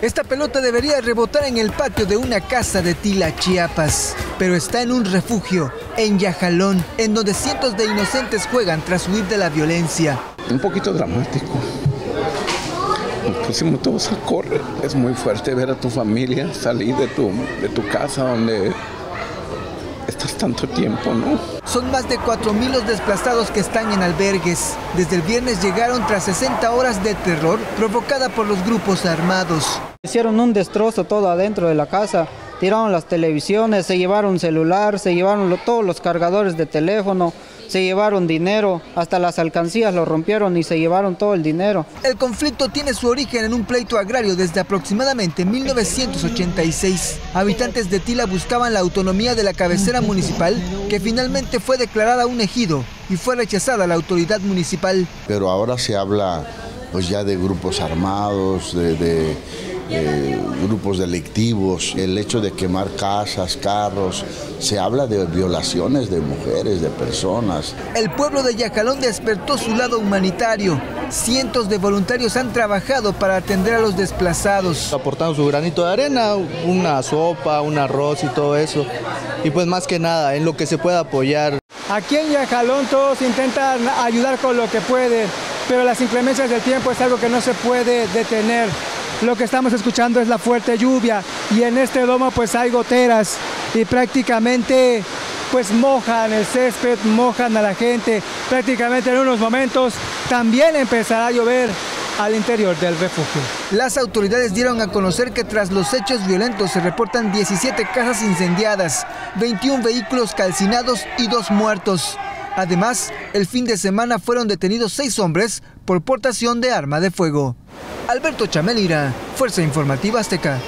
Esta pelota debería rebotar en el patio de una casa de Tila, Chiapas, pero está en un refugio, en Yajalón, en donde cientos de inocentes juegan tras huir de la violencia. Un poquito dramático. Nos pusimos todos a correr. Es muy fuerte ver a tu familia salir de tu, de tu casa donde estás tanto tiempo, ¿no? Son más de 4.000 los desplazados que están en albergues. Desde el viernes llegaron tras 60 horas de terror provocada por los grupos armados. Hicieron un destrozo todo adentro de la casa. Tiraron las televisiones, se llevaron celular, se llevaron todos los cargadores de teléfono, se llevaron dinero, hasta las alcancías lo rompieron y se llevaron todo el dinero. El conflicto tiene su origen en un pleito agrario desde aproximadamente 1986. Habitantes de Tila buscaban la autonomía de la cabecera municipal, que finalmente fue declarada un ejido y fue rechazada la autoridad municipal. Pero ahora se habla pues ya de grupos armados, de eh, grupos delictivos, el hecho de quemar casas, carros, se habla de violaciones de mujeres, de personas. El pueblo de Yacalón despertó su lado humanitario. Cientos de voluntarios han trabajado para atender a los desplazados. Aportando su granito de arena, una sopa, un arroz y todo eso. Y pues más que nada, en lo que se pueda apoyar. Aquí en Yacalón todos intentan ayudar con lo que pueden, pero las inclemencias del tiempo es algo que no se puede detener. Lo que estamos escuchando es la fuerte lluvia y en este domo pues hay goteras y prácticamente pues mojan el césped, mojan a la gente. Prácticamente en unos momentos también empezará a llover al interior del refugio. Las autoridades dieron a conocer que tras los hechos violentos se reportan 17 casas incendiadas, 21 vehículos calcinados y dos muertos. Además, el fin de semana fueron detenidos seis hombres por portación de arma de fuego. Alberto Chamelira, Fuerza Informativa Azteca.